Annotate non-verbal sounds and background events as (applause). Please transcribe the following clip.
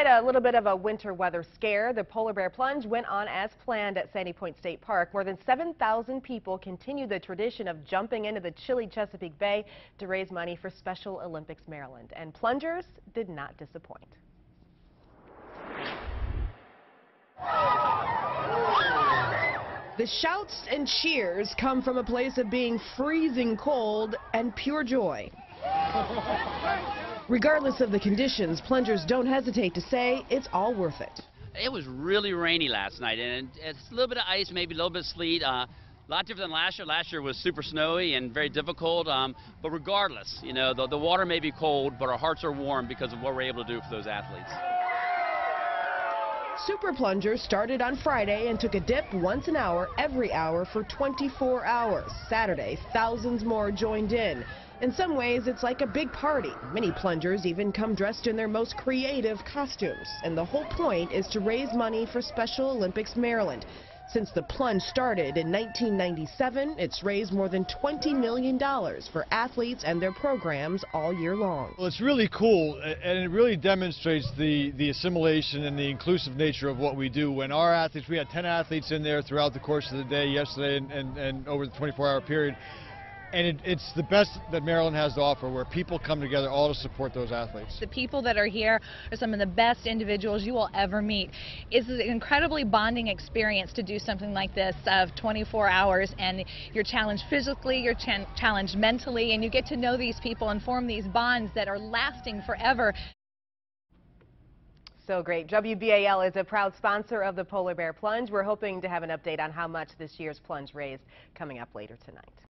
Despite a little bit of a winter weather scare, the Polar Bear Plunge went on as planned at Sandy Point State Park. More than 7,000 people continued the tradition of jumping into the chilly Chesapeake Bay to raise money for Special Olympics Maryland. And plungers did not disappoint. The shouts and cheers come from a place of being freezing cold and pure joy. (laughs) Regardless of the conditions, plungers don't hesitate to say it's all worth it. It was really rainy last night, and it's a little bit of ice, maybe a little bit of sleet. Uh, a lot different than last year. Last year was super snowy and very difficult. Um, but regardless, you know, the, the water may be cold, but our hearts are warm because of what we're able to do for those athletes. Super Plungers started on Friday and took a dip once an hour every hour for 24 hours. Saturday, thousands more joined in. In some ways, it's like a big party. Many plungers even come dressed in their most creative costumes. And the whole point is to raise money for Special Olympics Maryland. Since the plunge started in 1997, it's raised more than $20 million for athletes and their programs all year long. Well, it's really cool, and it really demonstrates the, the assimilation and the inclusive nature of what we do. When our athletes, we had 10 athletes in there throughout the course of the day, yesterday, and, and, and over the 24-hour period and it, it's the best that Maryland has to offer, where people come together all to support those athletes. The people that are here are some of the best individuals you will ever meet. It's an incredibly bonding experience to do something like this of 24 hours, and you're challenged physically, you're ch challenged mentally, and you get to know these people and form these bonds that are lasting forever. So great. WBAL is a proud sponsor of the Polar Bear Plunge. We're hoping to have an update on how much this year's plunge raised coming up later tonight.